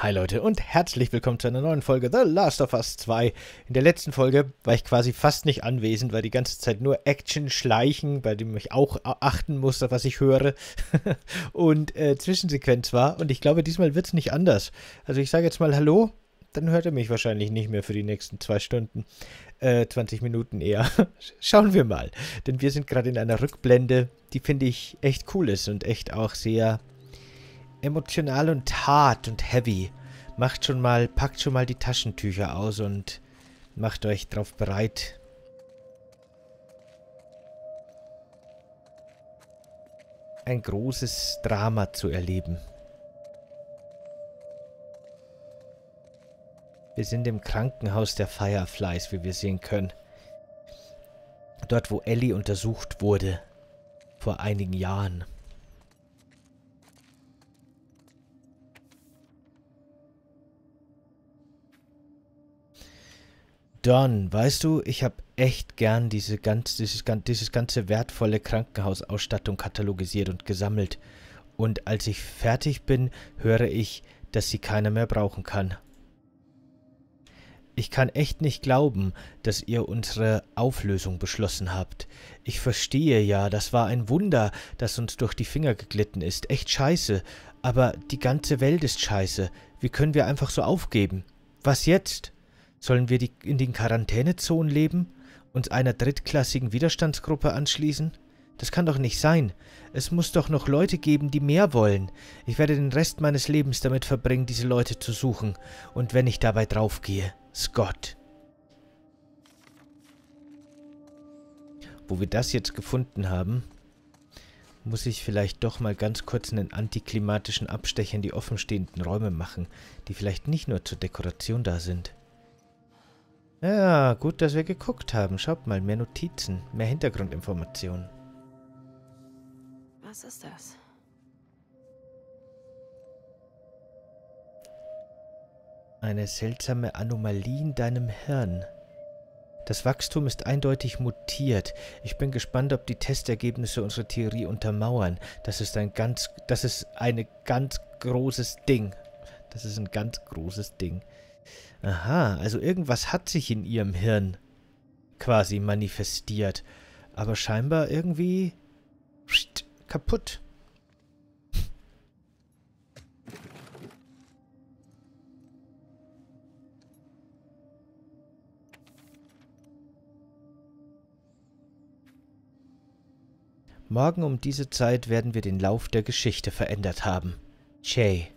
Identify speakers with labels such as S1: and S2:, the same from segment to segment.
S1: Hi Leute und herzlich willkommen zu einer neuen Folge The Last of Us 2. In der letzten Folge war ich quasi fast nicht anwesend, weil die ganze Zeit nur Action schleichen, bei dem ich auch achten musste, was ich höre und äh, Zwischensequenz war und ich glaube diesmal wird es nicht anders. Also ich sage jetzt mal Hallo, dann hört er mich wahrscheinlich nicht mehr für die nächsten zwei Stunden, äh, 20 Minuten eher. Schauen wir mal, denn wir sind gerade in einer Rückblende, die finde ich echt cool ist und echt auch sehr emotional und hart und heavy. Macht schon mal, packt schon mal die Taschentücher aus und macht euch darauf bereit. Ein großes Drama zu erleben. Wir sind im Krankenhaus der Fireflies, wie wir sehen können. Dort, wo Ellie untersucht wurde. Vor einigen Jahren. Don, weißt du, ich habe echt gern diese ganz, dieses, dieses ganze wertvolle Krankenhausausstattung katalogisiert und gesammelt. Und als ich fertig bin, höre ich, dass sie keiner mehr brauchen kann. Ich kann echt nicht glauben, dass ihr unsere Auflösung beschlossen habt. Ich verstehe ja, das war ein Wunder, das uns durch die Finger geglitten ist. Echt scheiße. Aber die ganze Welt ist scheiße. Wie können wir einfach so aufgeben? Was jetzt? Sollen wir die, in den Quarantänezonen leben? Uns einer drittklassigen Widerstandsgruppe anschließen? Das kann doch nicht sein. Es muss doch noch Leute geben, die mehr wollen. Ich werde den Rest meines Lebens damit verbringen, diese Leute zu suchen. Und wenn ich dabei draufgehe, Scott. Wo wir das jetzt gefunden haben, muss ich vielleicht doch mal ganz kurz einen antiklimatischen Abstecher in die offenstehenden Räume machen, die vielleicht nicht nur zur Dekoration da sind. Ja, gut, dass wir geguckt haben. Schaut mal, mehr Notizen, mehr Hintergrundinformationen.
S2: Was ist das?
S1: Eine seltsame Anomalie in deinem Hirn. Das Wachstum ist eindeutig mutiert. Ich bin gespannt, ob die Testergebnisse unsere Theorie untermauern. Das ist ein ganz, das ist ein ganz großes Ding. Das ist ein ganz großes Ding. Aha, also irgendwas hat sich in ihrem Hirn quasi manifestiert. Aber scheinbar irgendwie kaputt. Morgen um diese Zeit werden wir den Lauf der Geschichte verändert haben. Jay.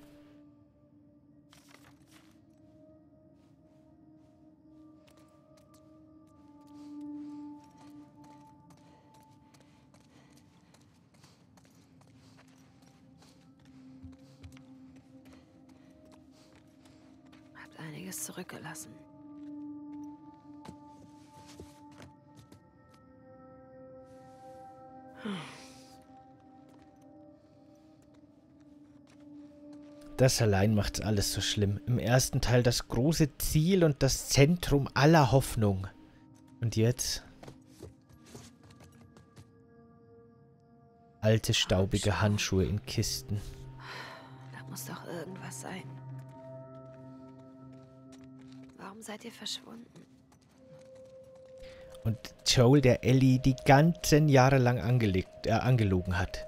S2: Einiges zurückgelassen.
S1: Das allein macht's alles so schlimm. Im ersten Teil das große Ziel und das Zentrum aller Hoffnung. Und jetzt? Alte, staubige Handschuhe in Kisten.
S2: Da muss doch irgendwas sein. Seid ihr verschwunden?
S1: Und Joel, der Ellie die ganzen Jahre lang angelegt, äh, angelogen hat.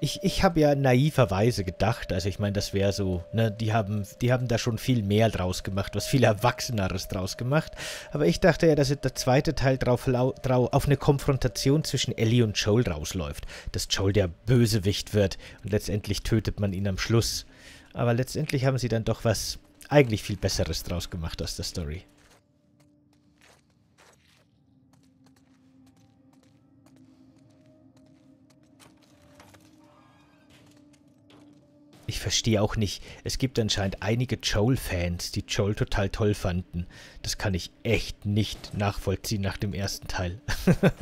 S1: Ich, ich habe ja naiverweise gedacht, also ich meine, das wäre so, ne, die haben, die haben da schon viel mehr draus gemacht, was viel Erwachseneres draus gemacht. Aber ich dachte ja, dass der zweite Teil drauf, drauf, auf eine Konfrontation zwischen Ellie und Joel rausläuft. Dass Joel der Bösewicht wird und letztendlich tötet man ihn am Schluss. Aber letztendlich haben sie dann doch was eigentlich viel Besseres draus gemacht aus der Story. Ich verstehe auch nicht, es gibt anscheinend einige Joel-Fans, die Joel total toll fanden. Das kann ich echt nicht nachvollziehen nach dem ersten Teil.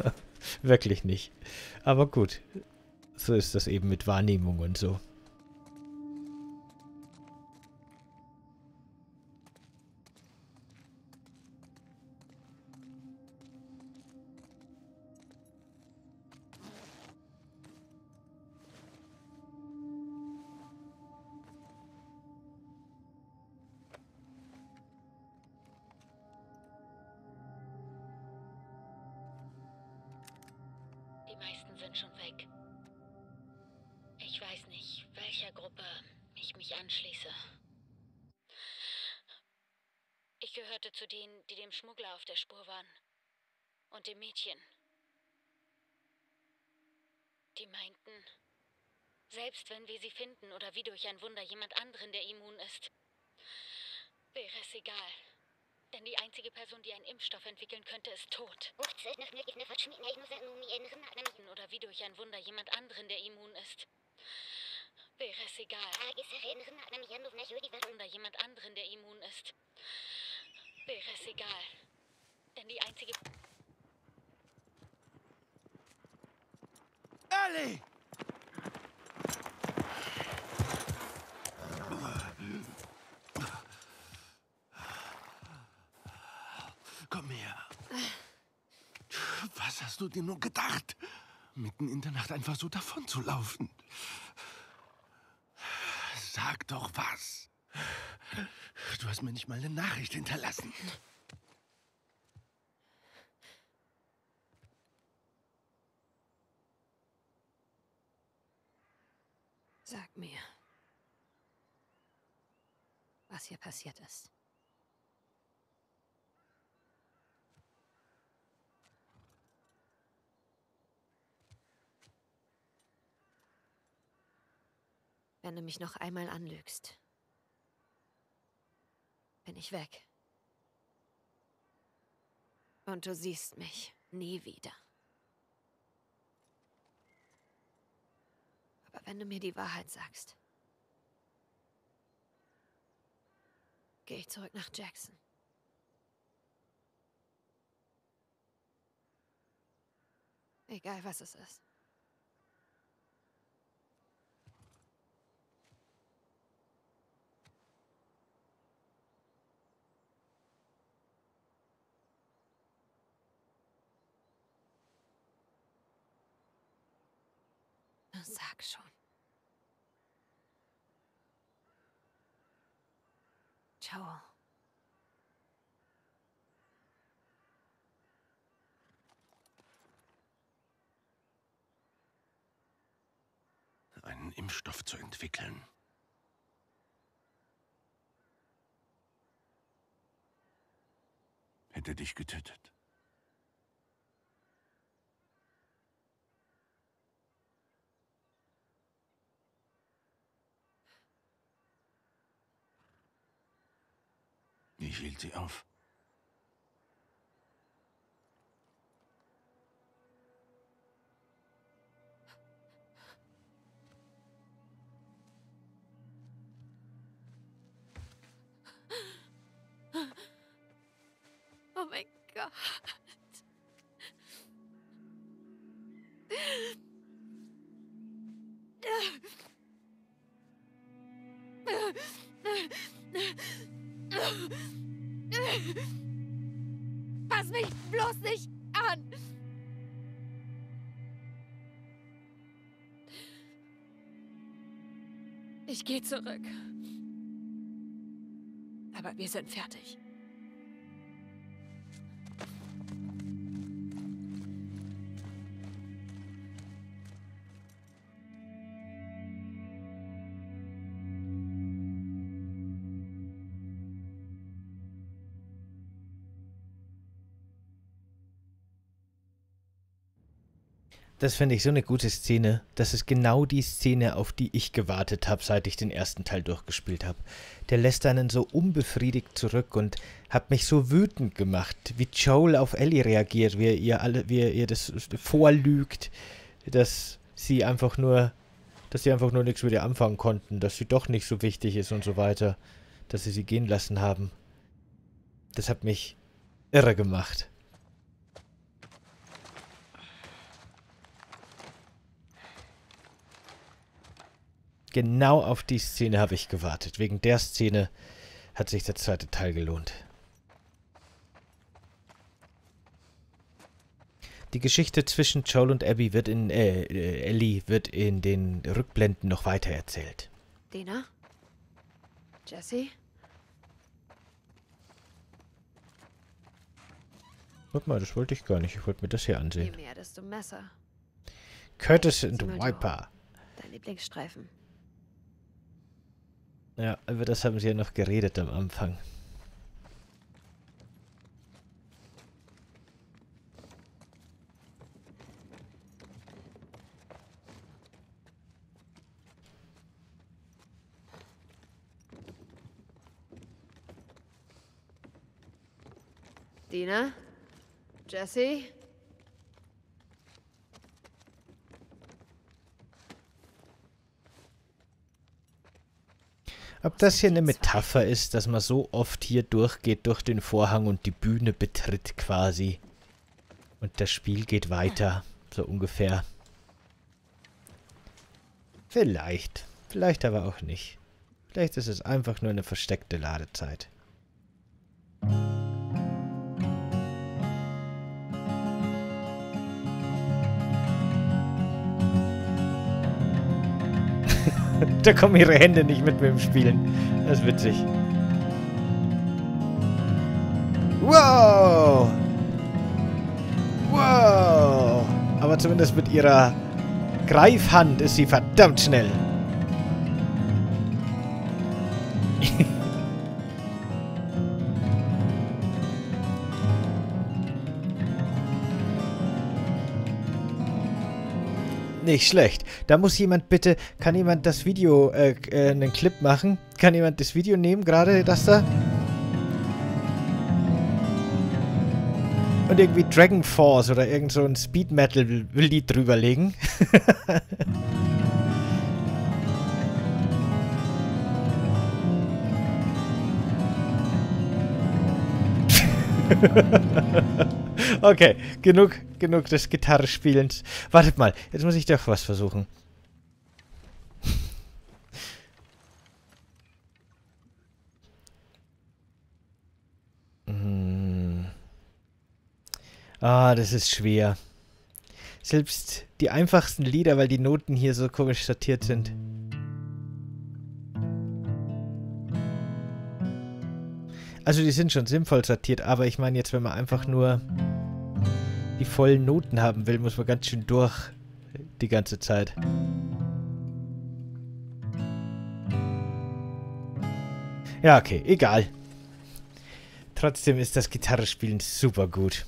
S1: Wirklich nicht. Aber gut, so ist das eben mit Wahrnehmung und so.
S3: Schon weg. Ich weiß nicht, welcher Gruppe ich mich anschließe. Ich gehörte zu denen, die dem Schmuggler auf der Spur waren. Und dem Mädchen. Die meinten, selbst wenn wir sie finden oder wie durch ein Wunder jemand anderen, der immun ist, wäre es egal. Denn die einzige Person, die einen Impfstoff entwickeln könnte, ist tot. Oder wie durch ein Wunder jemand anderen, der immun ist. Wäre es egal. Oder jemand anderen, der immun ist. Wäre es egal. Denn die einzige...
S4: Ali! Komm her. Was hast du dir nur gedacht? Mitten in der Nacht einfach so davon zu laufen. Sag doch was. Du hast mir nicht mal eine Nachricht hinterlassen.
S2: Sag mir, was hier passiert ist. Wenn du mich noch einmal anlügst, bin ich weg. Und du siehst mich nie wieder. Aber wenn du mir die Wahrheit sagst, gehe ich zurück nach Jackson. Egal was es ist. Sag schon. Joel.
S4: Einen Impfstoff zu entwickeln. Hätte dich getötet. Hielt sie auf.
S2: Fass mich bloß nicht an. Ich gehe zurück. Aber wir sind fertig.
S1: Das finde ich so eine gute Szene. Das ist genau die Szene, auf die ich gewartet habe, seit ich den ersten Teil durchgespielt habe. Der lässt einen so unbefriedigt zurück und hat mich so wütend gemacht, wie Joel auf Ellie reagiert, wie er ihr alle, wie er ihr das vorlügt, dass sie einfach nur, dass sie einfach nur nichts mit ihr anfangen konnten, dass sie doch nicht so wichtig ist und so weiter, dass sie sie gehen lassen haben. Das hat mich irre gemacht. Genau auf die Szene habe ich gewartet. Wegen der Szene hat sich der zweite Teil gelohnt. Die Geschichte zwischen Joel und Abby wird in äh, äh, Ellie wird in den Rückblenden noch weiter erzählt.
S2: Dina? Jesse?
S1: Guck mal, das wollte ich gar nicht. Ich wollte mir das hier
S2: Je
S1: ansehen.
S2: mehr, desto Messer.
S1: Curtis and. Viper.
S2: Dein Lieblingsstreifen.
S1: Ja, über das haben sie ja noch geredet am Anfang.
S2: Dina? Jesse?
S1: Ob das hier eine Metapher ist, dass man so oft hier durchgeht durch den Vorhang und die Bühne betritt quasi. Und das Spiel geht weiter, so ungefähr. Vielleicht. Vielleicht aber auch nicht. Vielleicht ist es einfach nur eine versteckte Ladezeit. da kommen ihre Hände nicht mit mit dem Spielen. Das ist witzig. Wow! Wow! Aber zumindest mit ihrer Greifhand ist sie verdammt schnell. Nicht schlecht. Da muss jemand bitte, kann jemand das Video, äh, äh, einen Clip machen? Kann jemand das Video nehmen, gerade das da? Und irgendwie Dragon Force oder irgend so ein Speed Metal die drüberlegen. okay, genug, genug des Gitarrespielens. Wartet mal, jetzt muss ich doch was versuchen. Hm. Ah, das ist schwer. Selbst die einfachsten Lieder, weil die Noten hier so komisch sortiert sind. Also die sind schon sinnvoll sortiert, aber ich meine jetzt, wenn man einfach nur die vollen Noten haben will, muss man ganz schön durch die ganze Zeit. Ja, okay, egal. Trotzdem ist das Gitarrespielen super gut.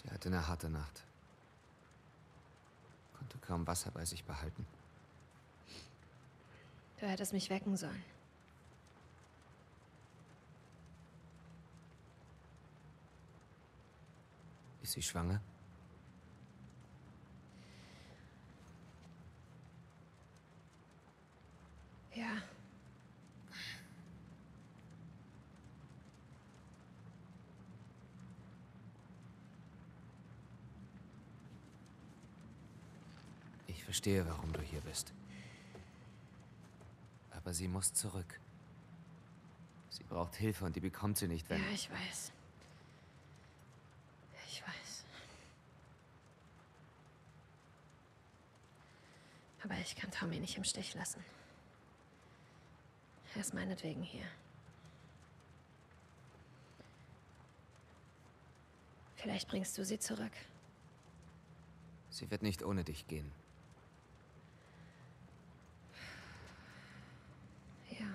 S5: Sie hatte eine harte Nacht. Konnte kaum Wasser bei sich behalten.
S2: Du hättest mich wecken sollen.
S5: Ist sie schwanger?
S2: Ja.
S5: Ich verstehe, warum du hier bist. Aber sie muss zurück. Sie braucht Hilfe und die bekommt sie nicht, wenn...
S2: Ja, ich weiß. Ich weiß. Aber ich kann Tommy nicht im Stich lassen. Er ist meinetwegen hier. Vielleicht bringst du sie zurück.
S5: Sie wird nicht ohne dich gehen.
S2: Ja.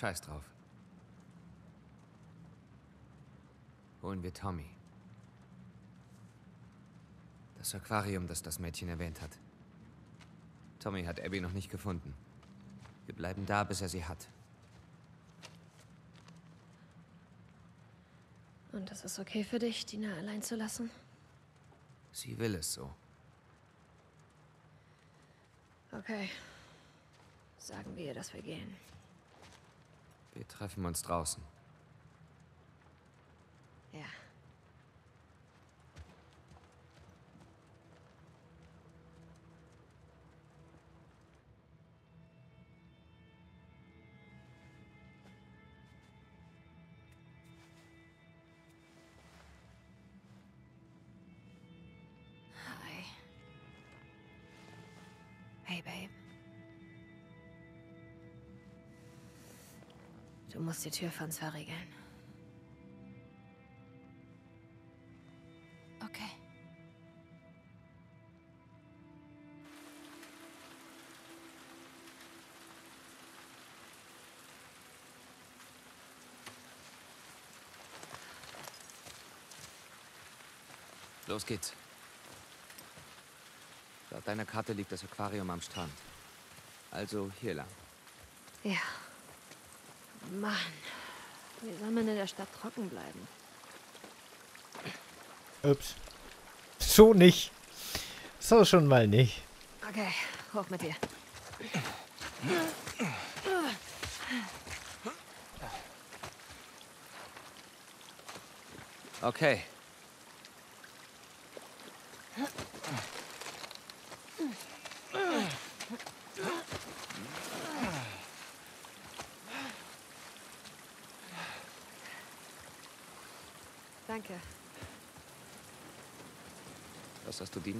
S5: Scheiß drauf. Holen wir Tommy. Das Aquarium, das das Mädchen erwähnt hat. Tommy hat Abby noch nicht gefunden. Wir bleiben da, bis er sie hat.
S2: Und es ist okay für dich, Dina allein zu lassen?
S5: Sie will es so.
S2: Okay. Sagen wir ihr, dass wir gehen.
S5: Wir treffen uns draußen.
S2: Ja. Hi. Hey, Babe. Du musst die Tür uns verriegeln.
S3: Okay.
S5: Los geht's. Laut deiner Karte liegt das Aquarium am Strand. Also hier lang.
S2: Ja. Mann. Wie soll man in der Stadt trocken bleiben?
S1: Ups. So nicht. So schon mal nicht.
S2: Okay, hoch mit dir.
S5: Okay.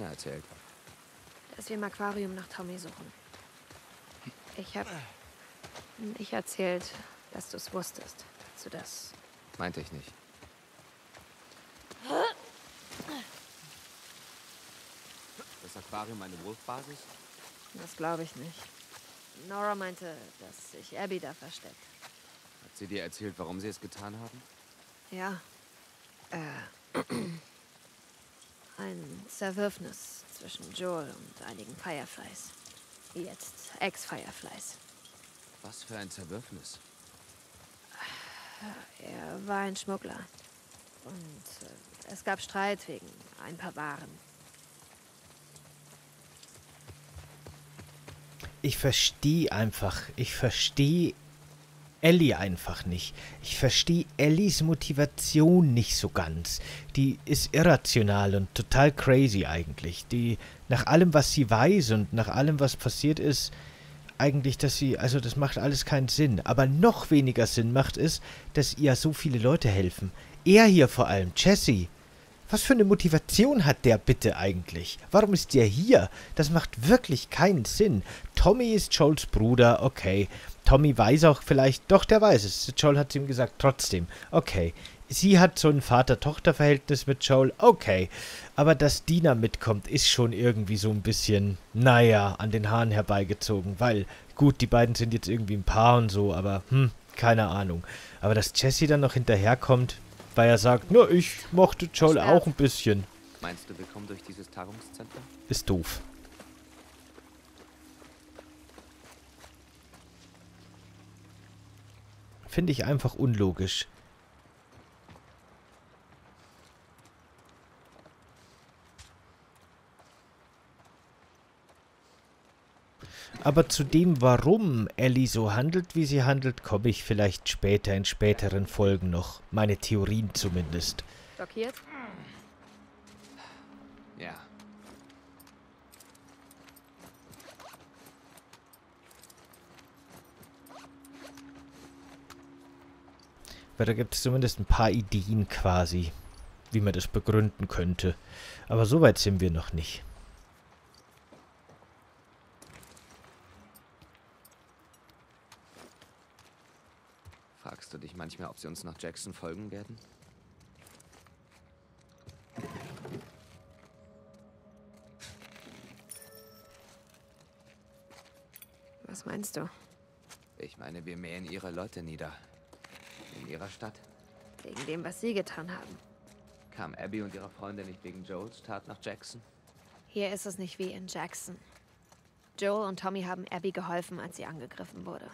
S5: Dina erzählt?
S2: Dass wir im Aquarium nach Tommy suchen. Ich hab nicht erzählt, dass du es wusstest. Dass du das.
S5: Meinte ich nicht. Das Aquarium eine Wurfbasis?
S2: Das glaube ich nicht. Nora meinte, dass sich Abby da versteckt.
S5: Hat sie dir erzählt, warum sie es getan haben?
S2: Ja. Äh. Zerwürfnis zwischen Joel und einigen Fireflies. Jetzt Ex-Fireflies.
S5: Was für ein Zerwürfnis.
S2: Er war ein Schmuggler. Und äh, es gab Streit wegen ein paar Waren.
S1: Ich verstehe einfach, ich verstehe Ellie einfach nicht. Ich verstehe Ellies Motivation nicht so ganz. Die ist irrational und total crazy eigentlich. Die nach allem, was sie weiß und nach allem, was passiert ist, eigentlich, dass sie, also das macht alles keinen Sinn. Aber noch weniger Sinn macht es, dass ihr so viele Leute helfen. Er hier vor allem, Jesse. Was für eine Motivation hat der bitte eigentlich? Warum ist der hier? Das macht wirklich keinen Sinn. Tommy ist Joels Bruder, okay. Tommy weiß auch vielleicht, doch, der weiß es. Joel hat es ihm gesagt, trotzdem. Okay. Sie hat so ein Vater-Tochter-Verhältnis mit Joel, okay. Aber dass Dina mitkommt, ist schon irgendwie so ein bisschen, naja, an den Haaren herbeigezogen. Weil, gut, die beiden sind jetzt irgendwie ein Paar und so, aber, hm, keine Ahnung. Aber dass Jesse dann noch hinterherkommt, weil er sagt, na, ich mochte Joel auch ein bisschen,
S5: Meinst du, wir kommen durch dieses Tagungszentrum?
S1: ist doof. Finde ich einfach unlogisch. Aber zu dem, warum Ellie so handelt, wie sie handelt, komme ich vielleicht später in späteren Folgen noch. Meine Theorien zumindest.
S2: Blockiert?
S5: Ja.
S1: Weil da gibt es zumindest ein paar Ideen quasi, wie man das begründen könnte. Aber so weit sind wir noch nicht.
S5: Fragst du dich manchmal, ob sie uns nach Jackson folgen werden?
S2: Was meinst du?
S5: Ich meine, wir mähen ihre Leute nieder. Ihrer Stadt.
S2: Wegen dem, was sie getan haben.
S5: Kam Abby und ihre Freunde nicht wegen Joels Tat nach Jackson?
S2: Hier ist es nicht wie in Jackson. Joel und Tommy haben Abby geholfen, als sie angegriffen wurde.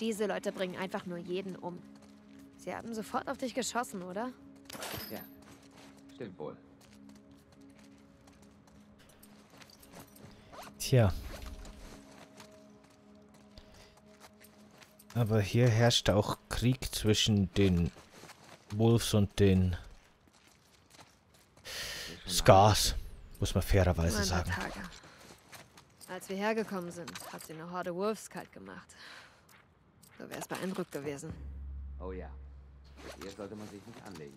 S2: Diese Leute bringen einfach nur jeden um. Sie haben sofort auf dich geschossen, oder?
S5: Ja, stimmt wohl.
S1: Tja. Aber hier herrscht auch Krieg zwischen den Wolves und den Scars, muss man fairerweise sagen.
S2: Tage. Als wir hergekommen sind, hat sie eine Horde Wolves kalt gemacht. Du wärst beeindruckt gewesen.
S5: Oh ja. Hier sollte man sich nicht anlegen.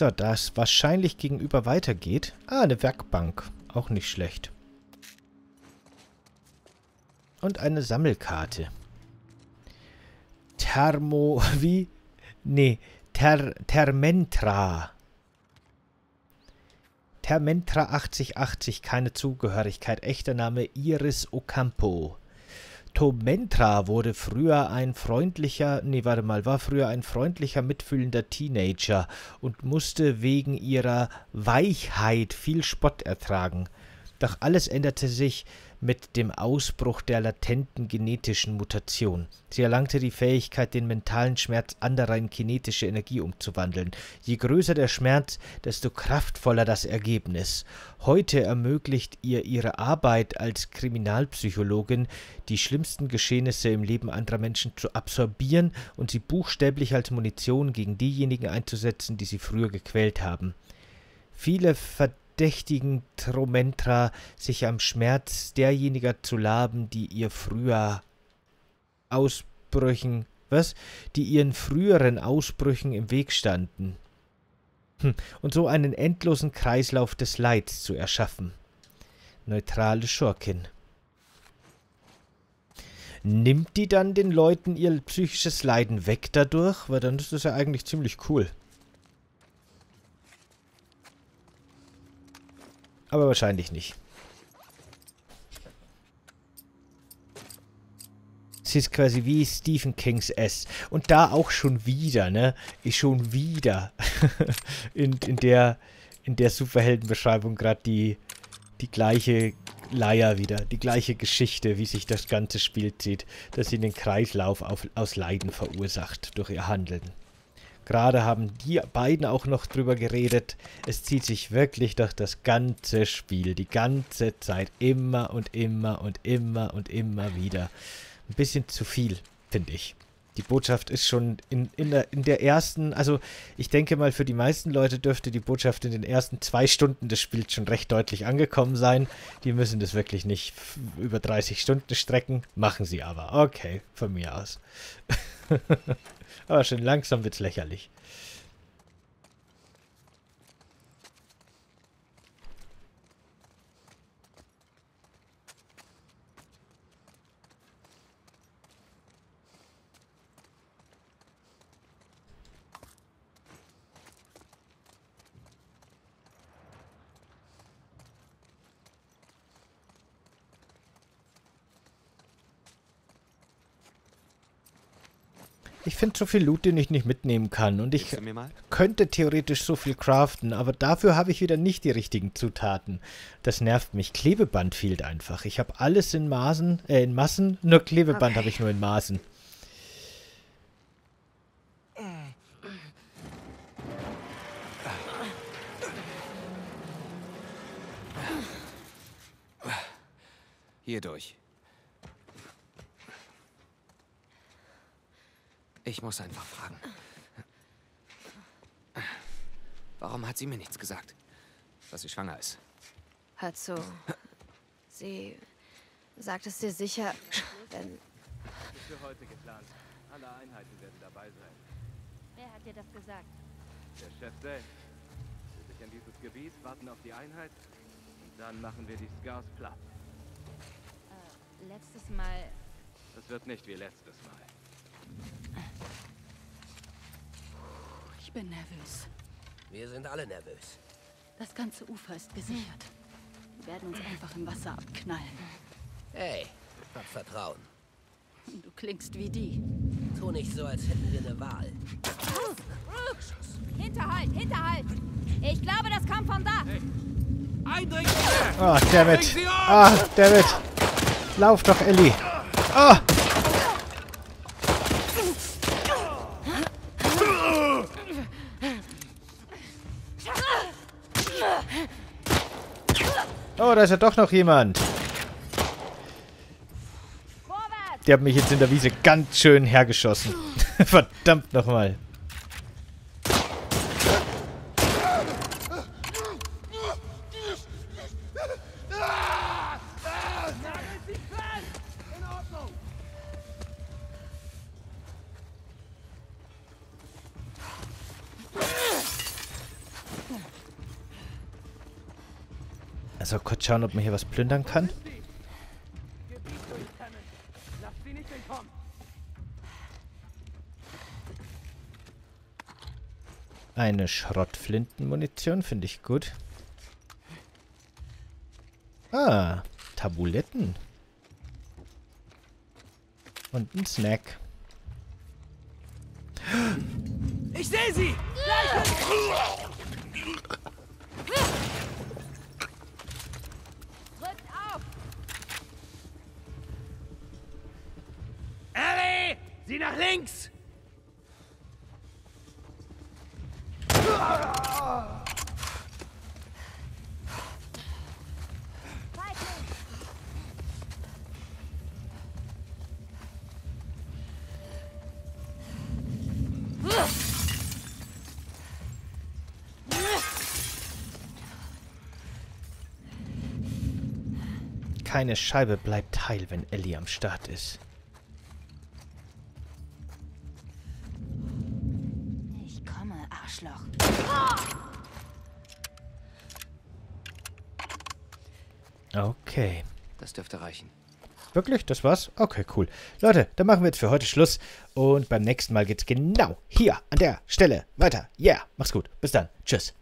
S1: So, da es wahrscheinlich gegenüber weitergeht. Ah, eine Werkbank. Auch nicht schlecht. Und eine Sammelkarte. Thermo... Wie? Nee. Ter, Termentra. Termentra 8080. Keine Zugehörigkeit. Echter Name Iris Ocampo. Tomentra wurde früher ein freundlicher, nee, warte mal, war früher ein freundlicher, mitfühlender Teenager und musste wegen ihrer Weichheit viel Spott ertragen. Doch alles änderte sich mit dem Ausbruch der latenten genetischen Mutation. Sie erlangte die Fähigkeit, den mentalen Schmerz anderer in kinetische Energie umzuwandeln. Je größer der Schmerz, desto kraftvoller das Ergebnis. Heute ermöglicht ihr ihre Arbeit als Kriminalpsychologin, die schlimmsten Geschehnisse im Leben anderer Menschen zu absorbieren und sie buchstäblich als Munition gegen diejenigen einzusetzen, die sie früher gequält haben. Viele verdächtigen Tromentra, sich am Schmerz derjenigen zu laben, die ihr früher Ausbrüchen, was? Die ihren früheren Ausbrüchen im Weg standen. Hm, Und so einen endlosen Kreislauf des Leids zu erschaffen. Neutrale Schurkin. Nimmt die dann den Leuten ihr psychisches Leiden weg dadurch? Weil dann ist das ja eigentlich ziemlich cool. Aber wahrscheinlich nicht. Sie ist quasi wie Stephen Kings S. Und da auch schon wieder, ne? Ist schon wieder in, in der in der Superheldenbeschreibung gerade die, die gleiche Leier wieder, die gleiche Geschichte, wie sich das ganze Spiel zieht, dass sie den Kreislauf auf, aus Leiden verursacht durch ihr Handeln. Gerade haben die beiden auch noch drüber geredet. Es zieht sich wirklich durch das ganze Spiel, die ganze Zeit, immer und immer und immer und immer wieder. Ein bisschen zu viel, finde ich. Die Botschaft ist schon in, in, der, in der ersten, also ich denke mal, für die meisten Leute dürfte die Botschaft in den ersten zwei Stunden des Spiels schon recht deutlich angekommen sein. Die müssen das wirklich nicht über 30 Stunden strecken, machen sie aber. Okay, von mir aus. aber schon langsam wird's lächerlich. Finde so viel Loot, den ich nicht mitnehmen kann. Und ich könnte theoretisch so viel craften, aber dafür habe ich wieder nicht die richtigen Zutaten. Das nervt mich. Klebeband fehlt einfach. Ich habe alles in Maßen, äh, in Massen, nur Klebeband
S2: Okay.
S1: habe ich nur in Maßen.
S5: Hier durch. Ich muss einfach fragen. Warum hat sie mir nichts gesagt? Dass sie schwanger ist.
S2: Hör zu. Sie sagt es dir sicher, wenn
S4: Für heute geplant. Alle Einheiten werden dabei sein.
S3: Wer hat dir das gesagt?
S4: Der Chef selbst. Wir sichern dieses Gebiet, warten auf die Einheit und dann machen wir die Scars platt.
S3: Äh, letztes Mal.
S4: Das wird nicht wie letztes Mal.
S6: Ich bin nervös.
S7: Wir sind alle nervös.
S6: Das ganze Ufer ist gesichert. Wir werden uns einfach im Wasser abknallen.
S7: Hey, hab Vertrauen.
S6: Du klingst wie die.
S7: Tu nicht so, als hätten wir eine Wahl.
S2: Hinterhalt, Hinterhalt! Ich glaube, das kam von da.
S4: Eindringen!
S1: Ah, dammit. Ah, dammit. Lauf doch, Ellie. Ah! Oh, da ist ja doch noch jemand. Die haben mich jetzt in der Wiese ganz schön hergeschossen. Verdammt nochmal. Also kurz schauen, ob man hier was plündern kann. Eine Schrottflintenmunition finde ich gut. Ah, Tabuletten. Und ein Snack. Keine Scheibe bleibt heil, wenn Ellie am Start ist.
S6: Ich komme, Arschloch.
S1: Okay.
S7: Das dürfte reichen.
S1: Wirklich? Das war's? Okay, cool. Leute, dann machen wir jetzt für heute Schluss. Und beim nächsten Mal geht's genau hier an der Stelle weiter. Yeah, macht's gut. Bis dann. Tschüss.